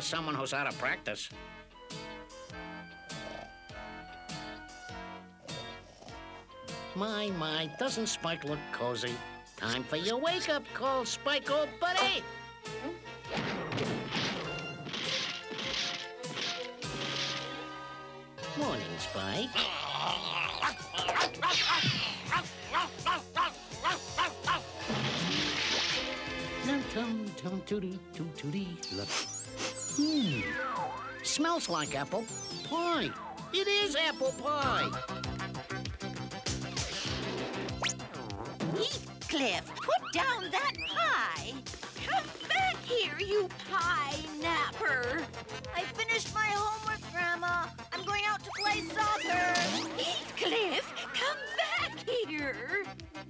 For someone who's out of practice. My, my, doesn't Spike look cozy? Time for your wake-up call, Spike, old buddy! Morning, Spike. Hmm. Smells like apple pie. It is apple pie. Heathcliff, put down that pie. Come back here, you pie napper. I finished my homework, Grandma. I'm going out to play soccer. Heathcliff, come back here.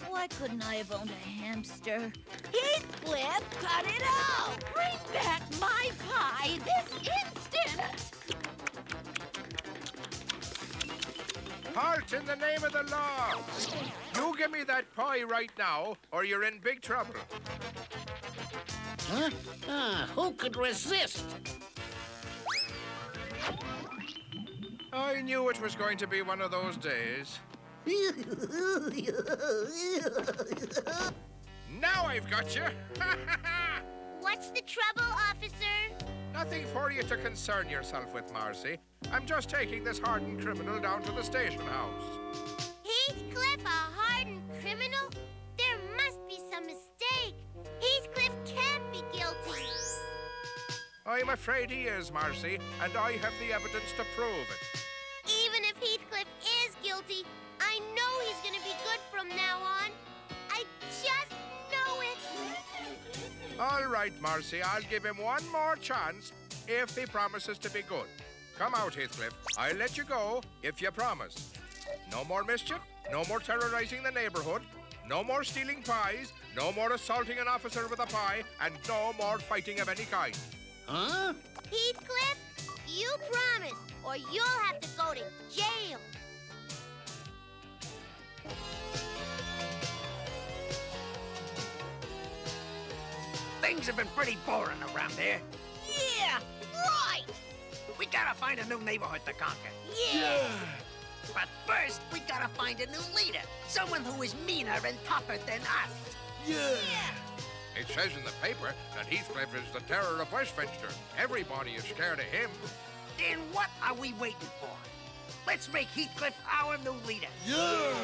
Why couldn't I have owned a hamster? Heathcliff, cut it out. Halt in the name of the law! You give me that pie right now, or you're in big trouble. Huh? Ah, who could resist? I knew it was going to be one of those days. Now I've got you! What's the trouble, officer? Nothing for you to concern yourself with, Marcy. I'm just taking this hardened criminal down to the station house. Heathcliff, a hardened criminal? There must be some mistake. Heathcliff can't be guilty. I'm afraid he is, Marcy, and I have the evidence to prove it. Right, Marcy, I'll give him one more chance if he promises to be good. Come out, Heathcliff. I'll let you go if you promise. No more mischief, no more terrorizing the neighborhood, no more stealing pies, no more assaulting an officer with a pie, and no more fighting of any kind. Huh? Heathcliff, you promise, or you'll have to go to jail. Things have been pretty boring around here. Yeah, right. We gotta find a new neighborhood to conquer. Yeah. But first, we gotta find a new leader. Someone who is meaner and tougher than us. Yeah! It says in the paper that Heathcliff is the terror of Westminster. Everybody is scared of him. Then what are we waiting for? Let's make Heathcliff our new leader. Now,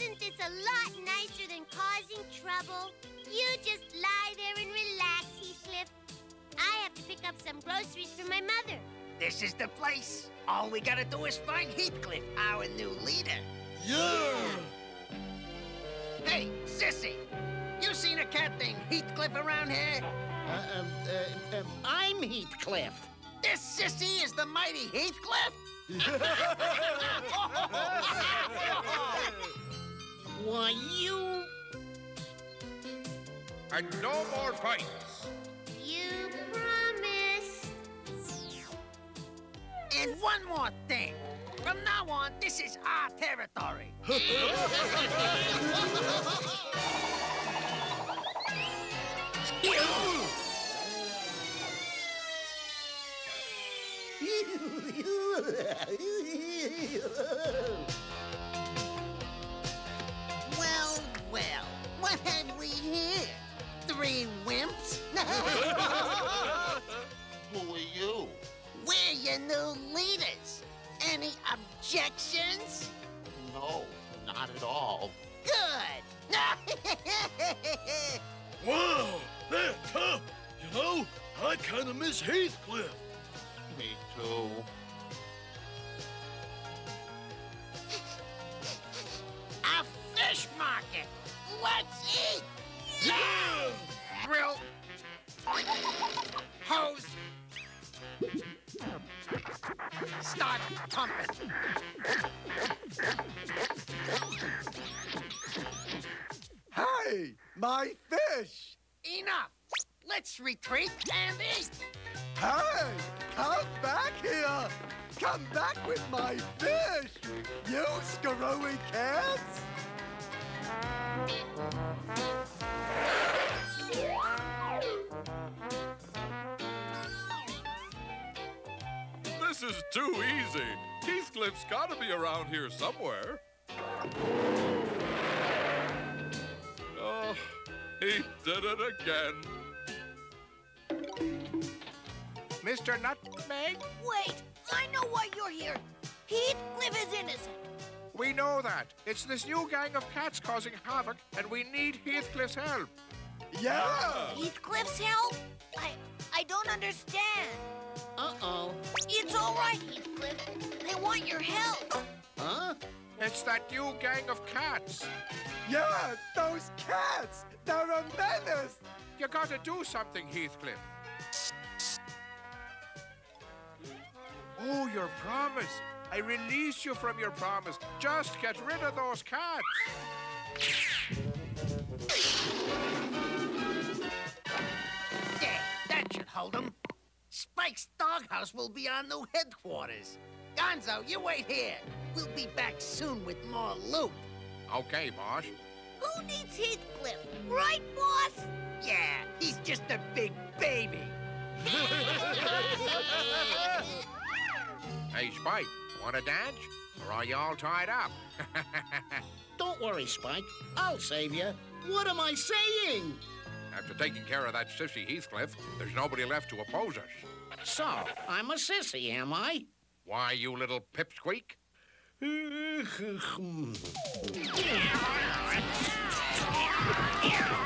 isn't this a lot nicer than causing trouble? You just lie there and relax, Heathcliff. I have to pick up some groceries for my mother. This is the place. All we gotta do is find Heathcliff, our new leader. Yeah! Hey, Sissy, you seen a cat named Heathcliff around here? Uh, um, uh, um, I'm Heathcliff. This sissy is the mighty Heathcliff? Why, you... And no more fights. You promise. And one more thing. From now on, this is our territory. Let's eat. Yeah! Grill. Hose. Start pumping. Hey, my fish! Enough. Let's retreat and eat. Hey, come back here! Come back with my fish! You screwy kids! This is too easy. Heathcliff's got to be around here somewhere. Oh, he did it again. Mr. Nutmeg? Wait, I know why you're here. Heathcliff is innocent. We know that. It's this new gang of cats causing havoc, and we need Heathcliff's help. Yeah! Heathcliff's help? I I don't understand. Uh-oh. It's all right, Heathcliff. They want your help. Huh? It's that new gang of cats. Yeah, those cats! They're a menace! You gotta do something, Heathcliff. Oh, your promise. I release you from your promise. Just get rid of those cats. There, that should hold him. Spike's doghouse will be our new headquarters. Gonzo, you wait here. We'll be back soon with more loot. Okay, boss. Who needs Heathcliff? Right, boss? Yeah, he's just a big baby. Hey, Spike, wanna dance? Or are you all tied up? Don't worry, Spike. I'll save you. What am I saying? After taking care of that sissy Heathcliff, there's nobody left to oppose us. So, I'm a sissy, am I? Why, you little pipsqueak?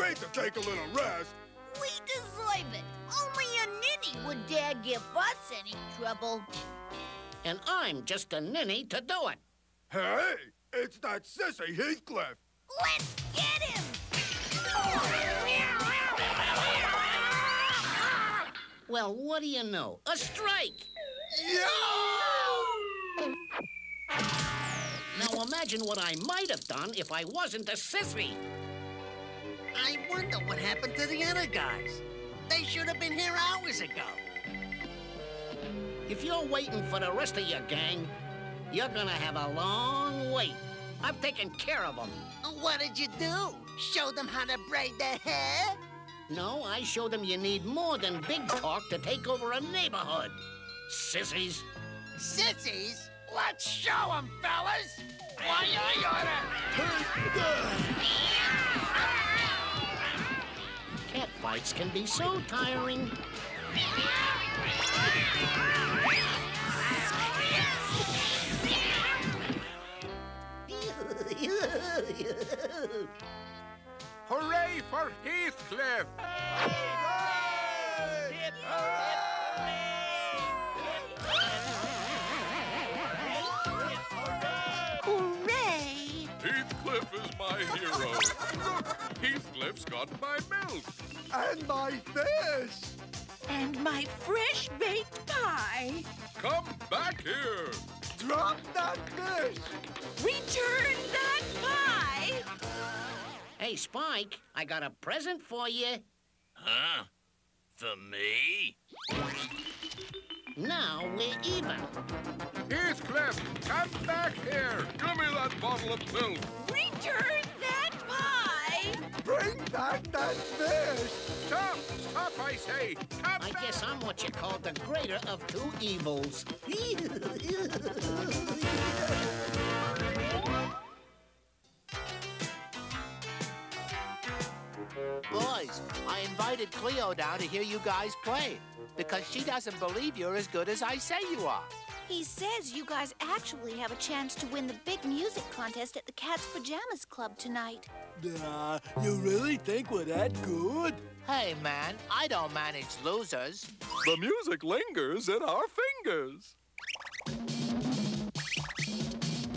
great to take a little rest. We deserve it. Only a ninny would dare give us any trouble. and I'm just a ninny to do it. Hey, it's that sissy Heathcliff. Let's get him! Well, what do you know? A strike! Now imagine what I might have done if I wasn't a sissy. I wonder what happened to the other guys. They should have been here hours ago. If you're waiting for the rest of your gang, you're gonna have a long wait. I've taken care of them. What did you do? Show them how to braid their hair? No, I showed them you need more than big talk to take over a neighborhood. Sissies. Sissies? Let's show them, fellas! Why, I Cat fights can be so tiring. Hooray for Heathcliff! Hooray! Heathcliff's got my milk. And my fish! And my fresh baked pie. Come back here. Drop that fish! Return that pie! Hey, Spike, I got a present for you. Huh? For me? Now we're even. Heathcliff, come back here! Give me that bottle of milk. Return that pie! Bring back that fish! Stop! Stop, I say! Come I guess I'm what you call the greater of two evils. Boys, I invited Cleo down to hear you guys play because she doesn't believe you're as good as I say you are. He says you guys actually have a chance to win the big music contest at the Cat's Pajamas Club tonight. Nah, you really think we're that good? Hey, man, I don't manage losers. The music lingers in our fingers.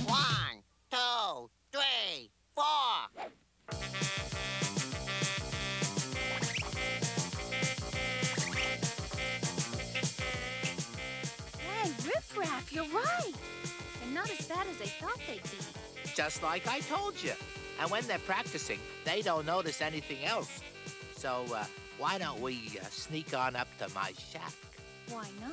One, two, three, four. You're right! They're not as bad as I thought they'd be. Just like I told you. And when they're practicing, they don't notice anything else. So, uh, why don't we uh, sneak on up to my shack? Why not?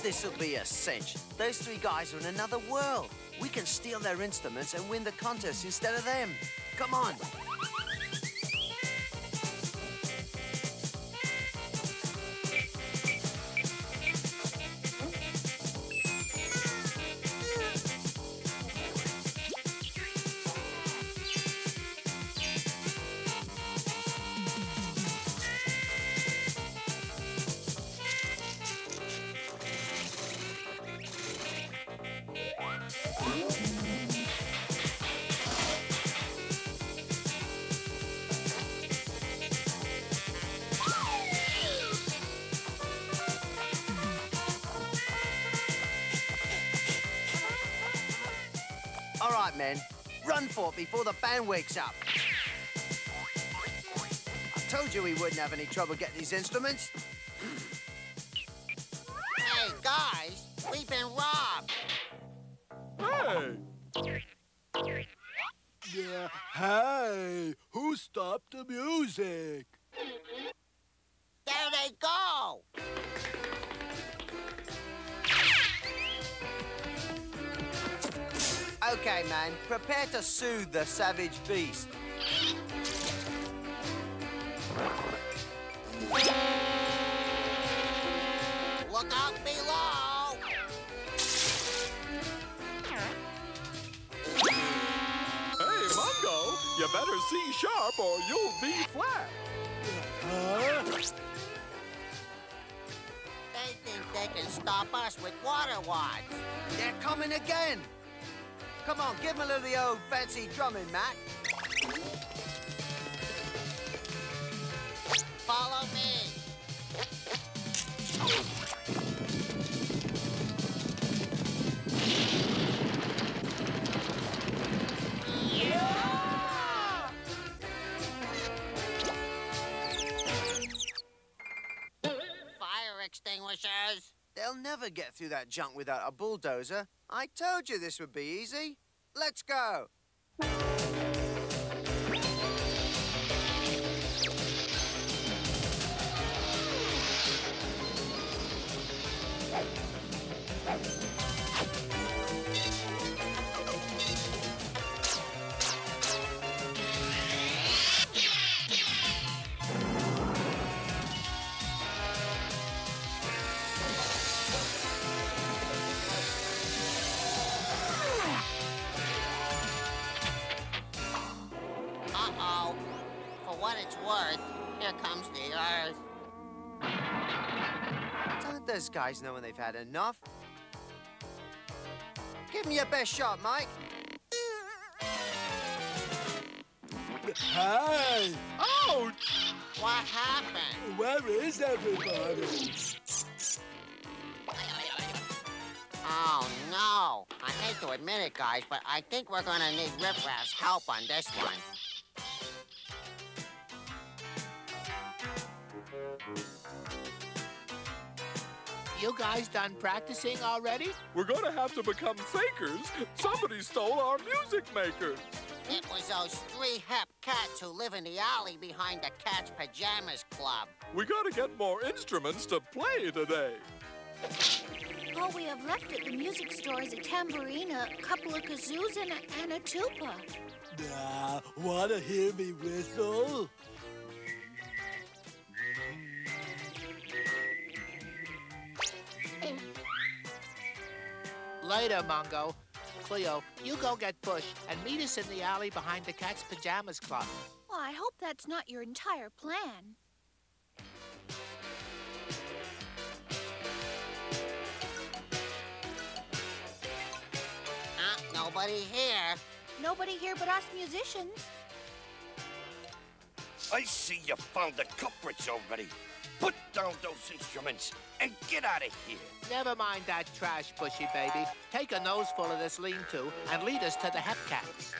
This'll be a cinch. Those three guys are in another world. We can steal their instruments and win the contest instead of them. Come on. Right, men. Run for it before the band wakes up. I told you we wouldn't have any trouble getting these instruments. Hey, guys, we've been robbed. Hey! Yeah, hey, who stopped the music? There they go. Okay, man. Prepare to soothe the savage beast. Look out below. Hey, Mungo, you better see sharp or you'll be flat. Huh? They think they can stop us with water wads. They're coming again. Come on, give him a little of the old fancy drumming, Mac. Follow me. Never get through that junk without a bulldozer. I told you this would be easy. Let's go. Those guys know when they've had enough? Give them your best shot, Mike. Hey! Ouch! What happened? Where is everybody? Oh, no. I hate to admit it, guys, but I think we're gonna need Riff Raff's help on this one. You guys done practicing already? We're gonna have to become fakers. Somebody stole our music maker. It was those three hep cats who live in the alley behind the Cat's Pajamas Club. We gotta get more instruments to play today. All we have left at the music store is a tambourine, a couple of kazoos, and a, and a tuba. Nah, wanna hear me whistle? Later, Mungo. Cleo, you go get Bush and meet us in the alley behind the Cat's Pajamas Club. Well, I hope that's not your entire plan. Huh? Nobody here. Nobody here but us musicians. I see you found the culprits already. Put down those instruments and get out of here. Never mind that trash, Bushy baby. Take a noseful of this lean-to and lead us to the Hepcats.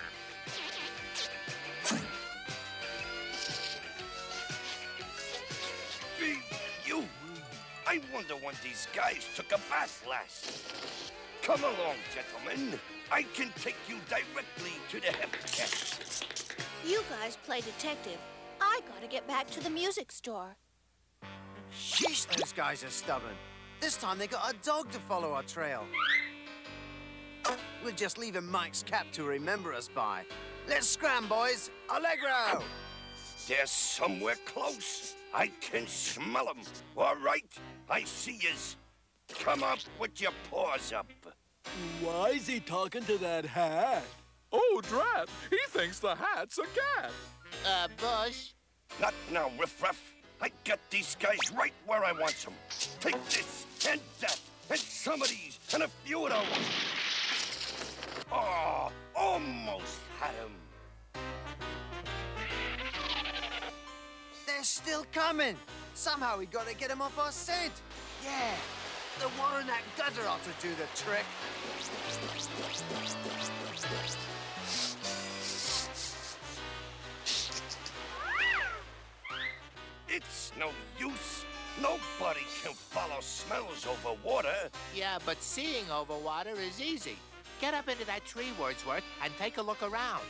Be you. I wonder when these guys took a bath last. Come along, gentlemen. I can take you directly to the Hepcat. You guys play detective. I gotta get back to the music store. Sheesh, those guys are stubborn. This time they got a dog to follow our trail. We'll just leave him Mike's cap to remember us by. Let's scram, boys. Allegro! They're somewhere close. I can smell them. All right, I see yous. Come up with your paws up. Why is he talking to that hat? Oh, drat! He thinks the hat's a cat. Uh, Bush, Not now, riffraff. I got these guys right where I want them. Take this and that and some of these and a few of those. Oh, ah, almost had them. They're still coming. Somehow we gotta get them off our scent. Yeah, the one in that gutter ought to do the trick. It's no use. Nobody can follow smells over water. yeah, but seeing over water is easy. Get up into that tree, Wordsworth, and take a look around.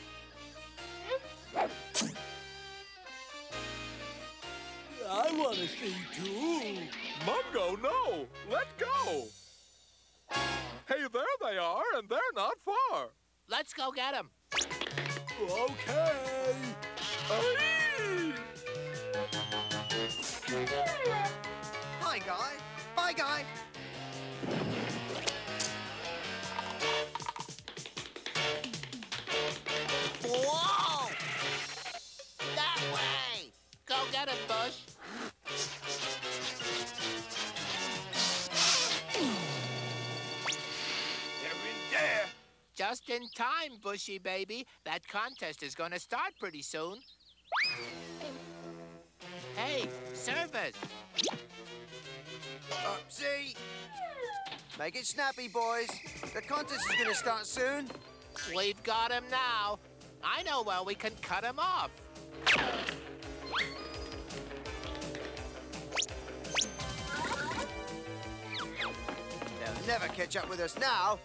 I want to see too. Mungo, no! Let go! Hey, there they are, and they're not far. Let's go get them. Okay. Aye! Guy. Bye, guy. Whoa! That way! Go get him, Bush. They're in there. Just in time, Bushy baby. That contest is going to start pretty soon. Hey, servers. Upsy. Make it snappy, boys. The contest is gonna start soon. We've got him now. I know where we can cut him off. They'll never catch up with us now.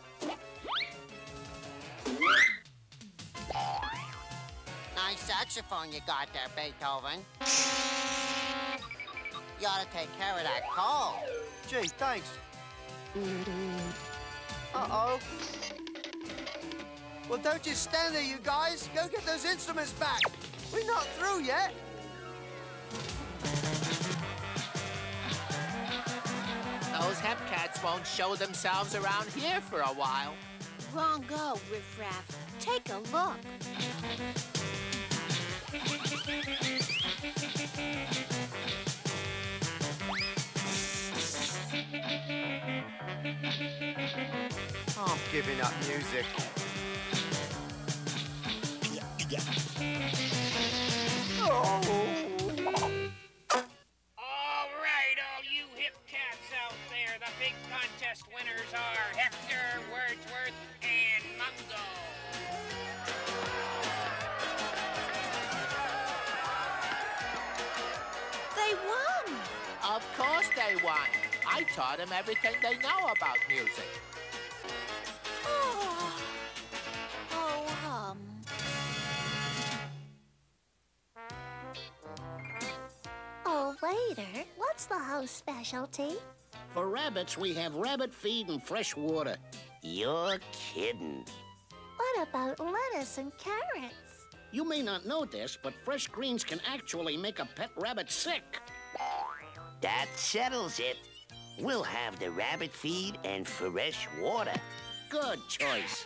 Nice saxophone you got there, Beethoven. You ought to take care of that call. Gee, thanks. Uh-oh. Well, don't just stand there, you guys. Go get those instruments back. We're not through yet. Those hepcats won't show themselves around here for a while. Wrong go, Riffraff. Take a look. Giving up music. All right, all you hip cats out there, the big contest winners are Hector, Wordsworth, and Mungo. They won. Of course they won. I taught them everything they know about music. Waiter, what's the host specialty? For rabbits, we have rabbit feed and fresh water. You're kidding. What about lettuce and carrots? You may not know this, but fresh greens can actually make a pet rabbit sick. That settles it. We'll have the rabbit feed and fresh water. Good choice.